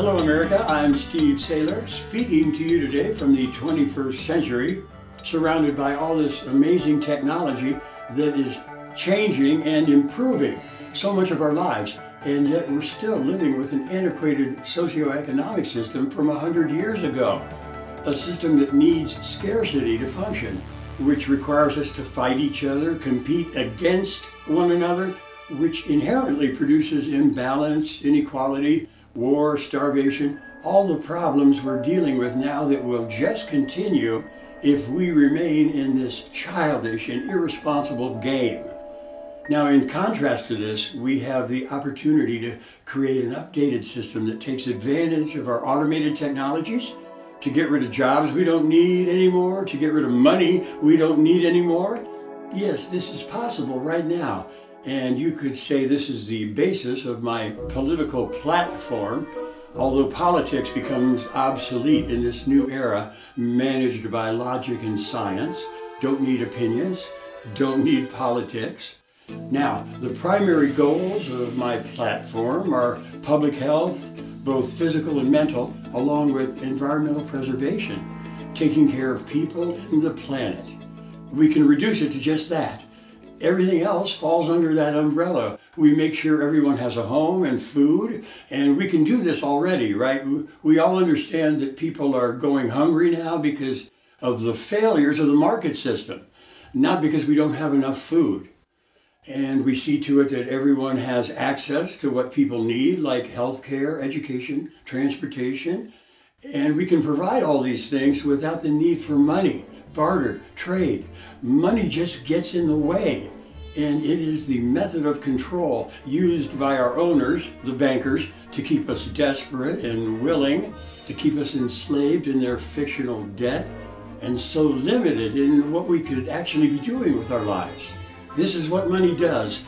Hello, America. I'm Steve Saylor, speaking to you today from the 21st century, surrounded by all this amazing technology that is changing and improving so much of our lives. And yet we're still living with an antiquated socioeconomic system from 100 years ago. A system that needs scarcity to function, which requires us to fight each other, compete against one another, which inherently produces imbalance, inequality, war, starvation, all the problems we're dealing with now that will just continue if we remain in this childish and irresponsible game. Now, in contrast to this, we have the opportunity to create an updated system that takes advantage of our automated technologies to get rid of jobs we don't need anymore, to get rid of money we don't need anymore. Yes, this is possible right now. And you could say this is the basis of my political platform, although politics becomes obsolete in this new era, managed by logic and science. Don't need opinions, don't need politics. Now, the primary goals of my platform are public health, both physical and mental, along with environmental preservation, taking care of people and the planet. We can reduce it to just that. Everything else falls under that umbrella. We make sure everyone has a home and food, and we can do this already, right? We all understand that people are going hungry now because of the failures of the market system, not because we don't have enough food. And we see to it that everyone has access to what people need, like healthcare, education, transportation. And we can provide all these things without the need for money barter, trade. Money just gets in the way. And it is the method of control used by our owners, the bankers, to keep us desperate and willing, to keep us enslaved in their fictional debt, and so limited in what we could actually be doing with our lives. This is what money does,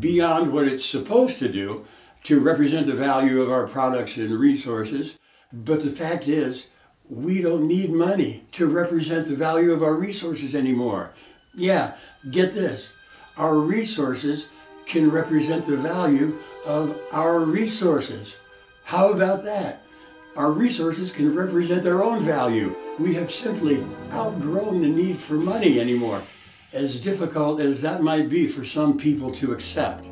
beyond what it's supposed to do, to represent the value of our products and resources. But the fact is, we don't need money to represent the value of our resources anymore. Yeah, get this. Our resources can represent the value of our resources. How about that? Our resources can represent their own value. We have simply outgrown the need for money anymore, as difficult as that might be for some people to accept.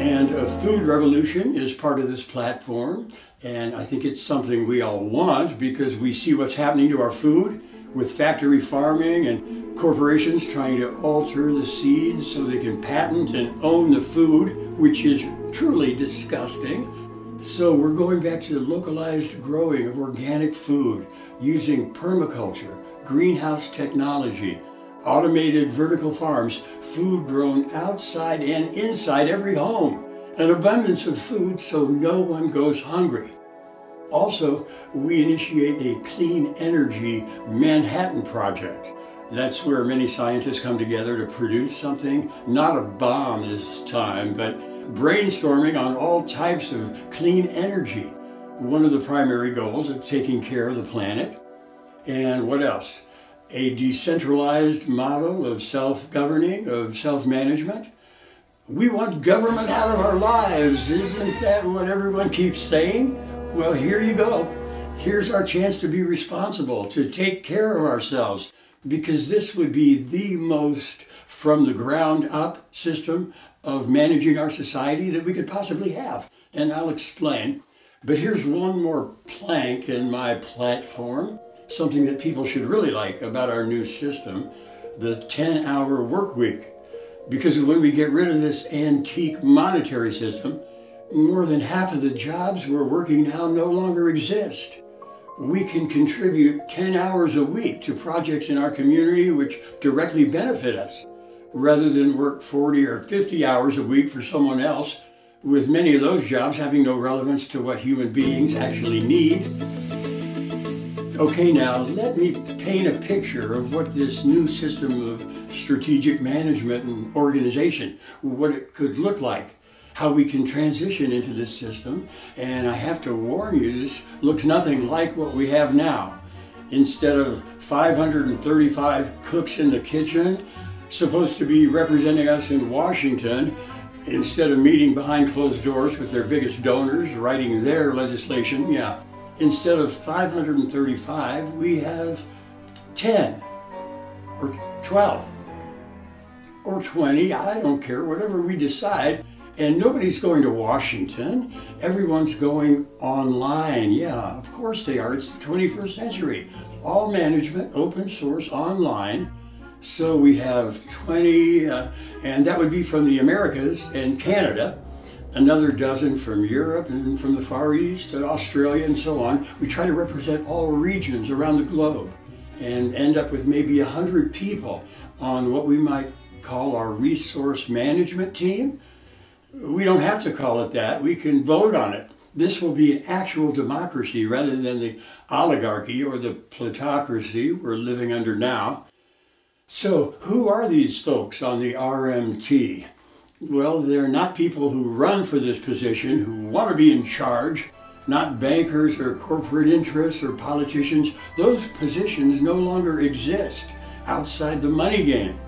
And a food revolution is part of this platform. And I think it's something we all want because we see what's happening to our food with factory farming and corporations trying to alter the seeds so they can patent and own the food, which is truly disgusting. So we're going back to the localized growing of organic food using permaculture, greenhouse technology, automated vertical farms, food grown outside and inside every home, an abundance of food so no one goes hungry. Also, we initiate a clean energy Manhattan project. That's where many scientists come together to produce something, not a bomb this time, but brainstorming on all types of clean energy. One of the primary goals of taking care of the planet. And what else? A decentralized model of self-governing, of self-management. We want government out of our lives. Isn't that what everyone keeps saying? Well, here you go. Here's our chance to be responsible, to take care of ourselves, because this would be the most from the ground up system of managing our society that we could possibly have. And I'll explain. But here's one more plank in my platform something that people should really like about our new system, the 10 hour work week. Because when we get rid of this antique monetary system, more than half of the jobs we're working now no longer exist. We can contribute 10 hours a week to projects in our community which directly benefit us, rather than work 40 or 50 hours a week for someone else, with many of those jobs having no relevance to what human beings actually need. Okay, now let me paint a picture of what this new system of strategic management and organization, what it could look like, how we can transition into this system. And I have to warn you, this looks nothing like what we have now. Instead of 535 cooks in the kitchen, supposed to be representing us in Washington, Instead of meeting behind closed doors with their biggest donors, writing their legislation, yeah, instead of 535, we have 10 or 12 or 20, I don't care, whatever we decide. And nobody's going to Washington. Everyone's going online. Yeah, of course they are. It's the 21st century. All management, open source, online. So we have 20, uh, and that would be from the Americas and Canada, another dozen from Europe and from the Far East and Australia and so on. We try to represent all regions around the globe and end up with maybe 100 people on what we might call our resource management team. We don't have to call it that. We can vote on it. This will be an actual democracy rather than the oligarchy or the plutocracy we're living under now. So, who are these folks on the RMT? Well, they're not people who run for this position, who want to be in charge, not bankers or corporate interests or politicians. Those positions no longer exist outside the money game.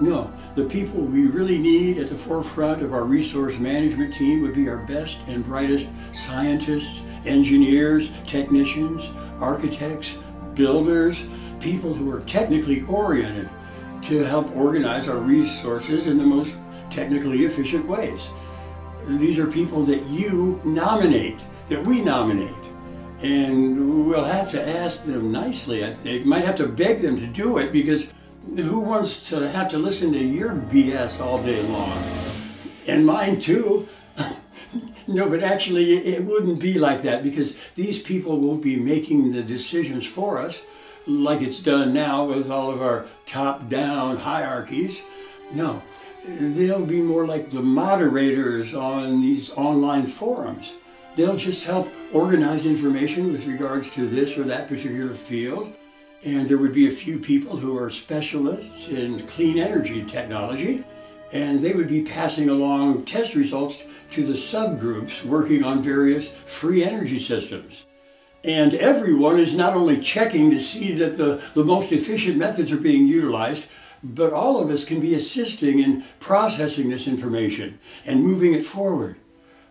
No, the people we really need at the forefront of our resource management team would be our best and brightest scientists, engineers, technicians, architects, builders, people who are technically oriented to help organize our resources in the most technically efficient ways. These are people that you nominate, that we nominate. And we'll have to ask them nicely, think. Might have to beg them to do it because who wants to have to listen to your BS all day long? And mine too. no, but actually it wouldn't be like that because these people won't be making the decisions for us like it's done now with all of our top-down hierarchies. No, they'll be more like the moderators on these online forums. They'll just help organize information with regards to this or that particular field. And there would be a few people who are specialists in clean energy technology, and they would be passing along test results to the subgroups working on various free energy systems. And everyone is not only checking to see that the, the most efficient methods are being utilized, but all of us can be assisting in processing this information and moving it forward.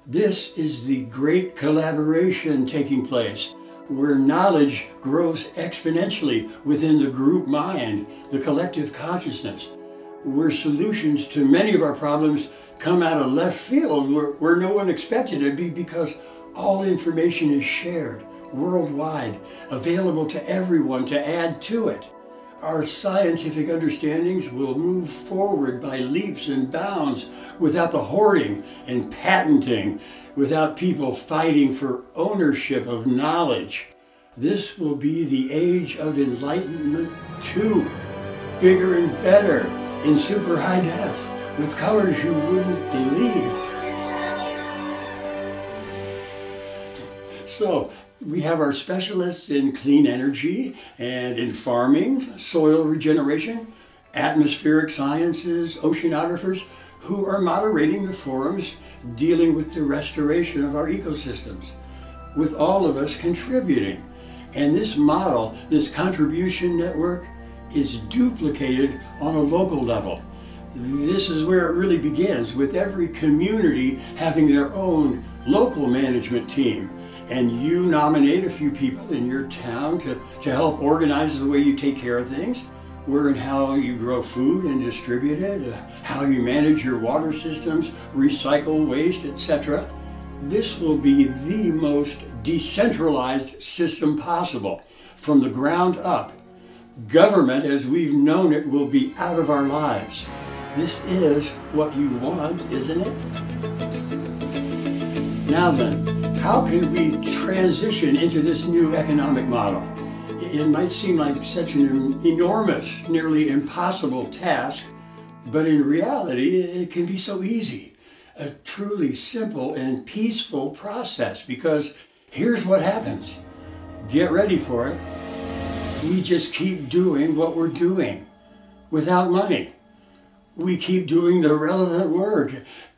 This is the great collaboration taking place where knowledge grows exponentially within the group mind, the collective consciousness, where solutions to many of our problems come out of left field where, where no one expected it to be because all information is shared worldwide, available to everyone to add to it. Our scientific understandings will move forward by leaps and bounds without the hoarding and patenting, without people fighting for ownership of knowledge. This will be the age of enlightenment too, bigger and better, in super high def, with colors you wouldn't believe. So we have our specialists in clean energy and in farming, soil regeneration, atmospheric sciences, oceanographers, who are moderating the forums dealing with the restoration of our ecosystems, with all of us contributing. And this model, this contribution network, is duplicated on a local level. This is where it really begins, with every community having their own local management team and you nominate a few people in your town to, to help organize the way you take care of things, where and how you grow food and distribute it, uh, how you manage your water systems, recycle waste, etc. This will be the most decentralized system possible from the ground up. Government, as we've known it, will be out of our lives. This is what you want, isn't it? Now then, how can we transition into this new economic model? It might seem like such an enormous, nearly impossible task, but in reality, it can be so easy. A truly simple and peaceful process because here's what happens. Get ready for it. We just keep doing what we're doing without money we keep doing the relevant work.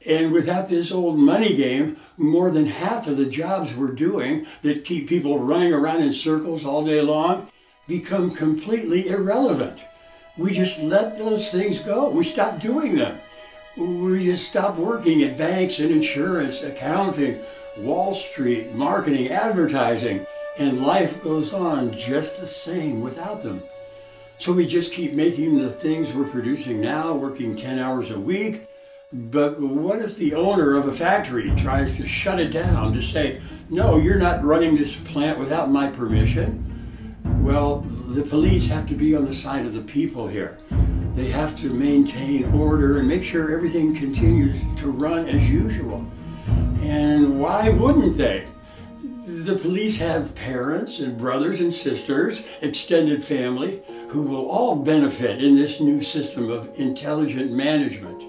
And without this old money game, more than half of the jobs we're doing that keep people running around in circles all day long become completely irrelevant. We just let those things go. We stop doing them. We just stop working at banks and insurance, accounting, Wall Street, marketing, advertising, and life goes on just the same without them. So we just keep making the things we're producing now, working 10 hours a week. But what if the owner of a factory tries to shut it down to say, no, you're not running this plant without my permission? Well, the police have to be on the side of the people here. They have to maintain order and make sure everything continues to run as usual. And why wouldn't they? The police have parents and brothers and sisters, extended family, who will all benefit in this new system of intelligent management.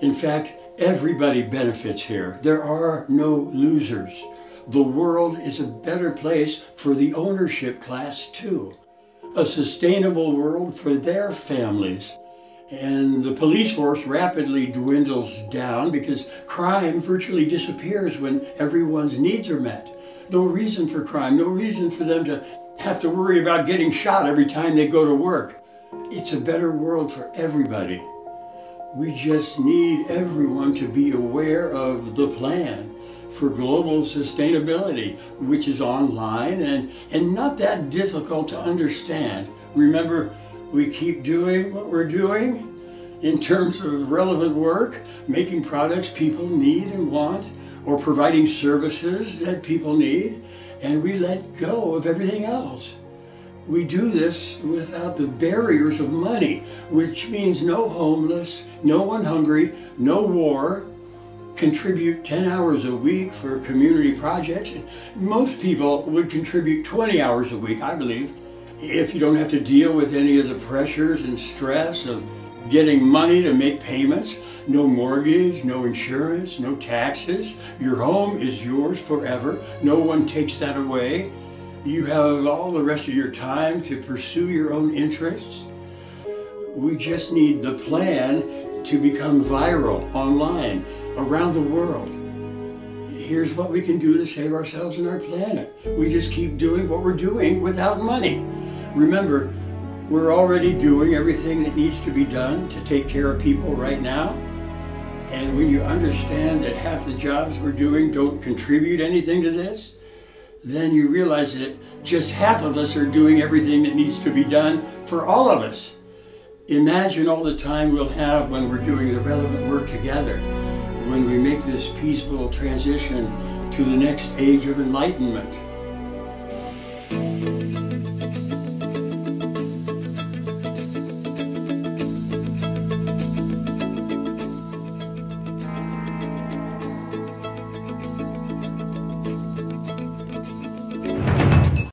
In fact, everybody benefits here. There are no losers. The world is a better place for the ownership class too. A sustainable world for their families. And the police force rapidly dwindles down because crime virtually disappears when everyone's needs are met no reason for crime, no reason for them to have to worry about getting shot every time they go to work. It's a better world for everybody. We just need everyone to be aware of the plan for global sustainability, which is online and, and not that difficult to understand. Remember, we keep doing what we're doing in terms of relevant work, making products people need and want, or providing services that people need, and we let go of everything else. We do this without the barriers of money, which means no homeless, no one hungry, no war, contribute 10 hours a week for community projects. Most people would contribute 20 hours a week, I believe, if you don't have to deal with any of the pressures and stress of getting money to make payments no mortgage, no insurance, no taxes. Your home is yours forever. No one takes that away. You have all the rest of your time to pursue your own interests. We just need the plan to become viral online around the world. Here's what we can do to save ourselves and our planet. We just keep doing what we're doing without money. Remember, we're already doing everything that needs to be done to take care of people right now. And when you understand that half the jobs we're doing don't contribute anything to this, then you realize that just half of us are doing everything that needs to be done for all of us. Imagine all the time we'll have when we're doing the relevant work together, when we make this peaceful transition to the next age of enlightenment.